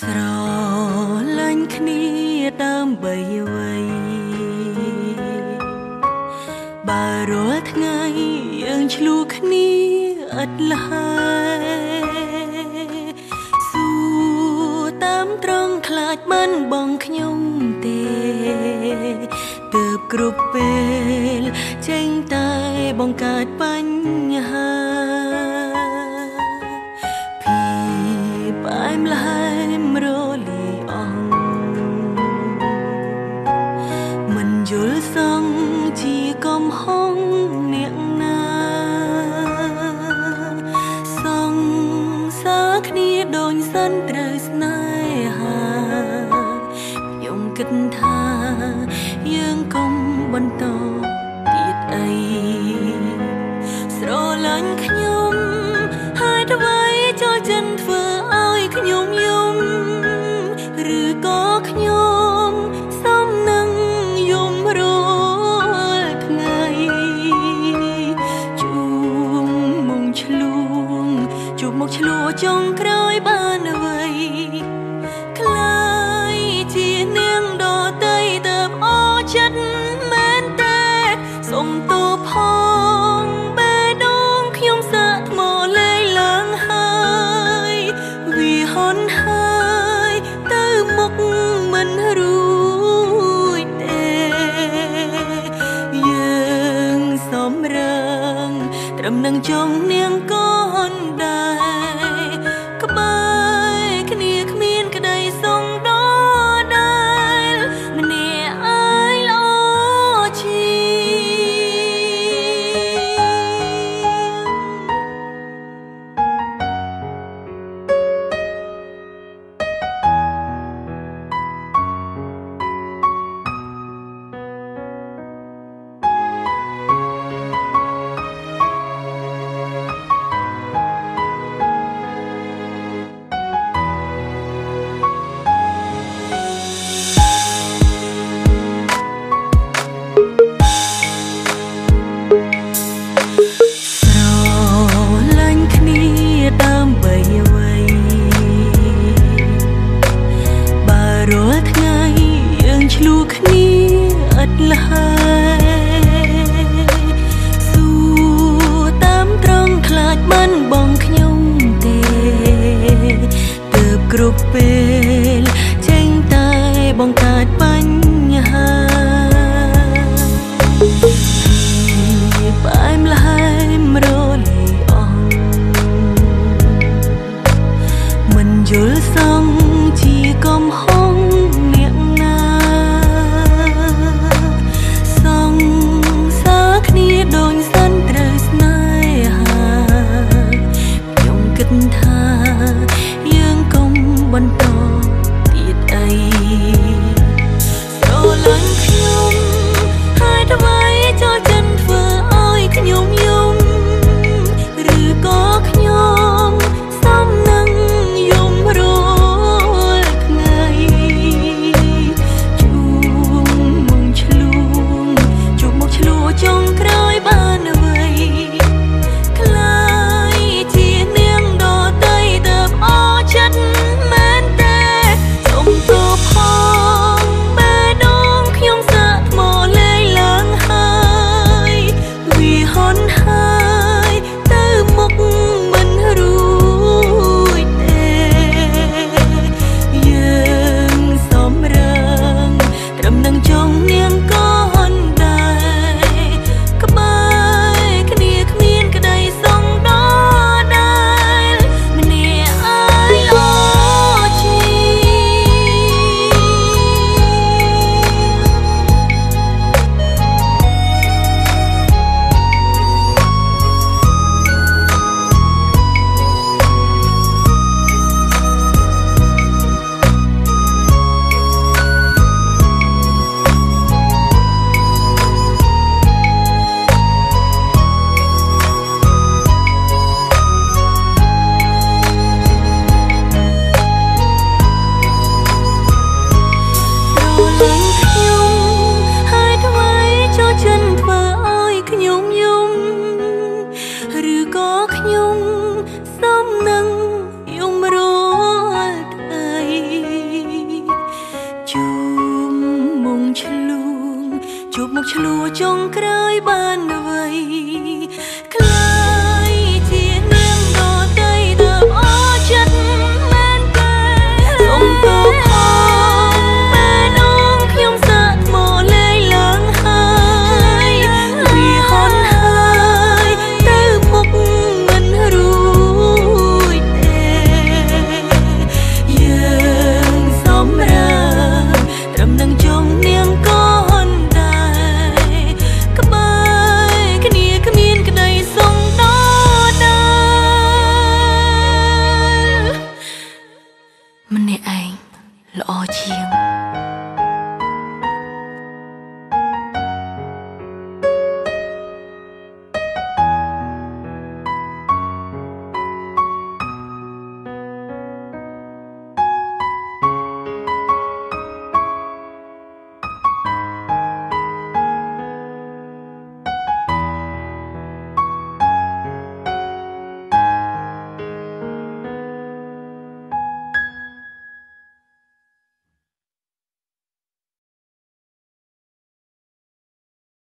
ស្រលាញ់គ្នាដើម្បីអ្វីបើរាល់ថ្ងៃយើងឆ្លូគ្នាឥតលហើយសួរតាមត្រង់ខ្លាចមិនបងខ្ញុំទេទើបគ្រប់ពេលចេញតែបង្កើតបញ្ហា ជួបមកឆ្លួចុងក្រោយបានអ្វីខ្លា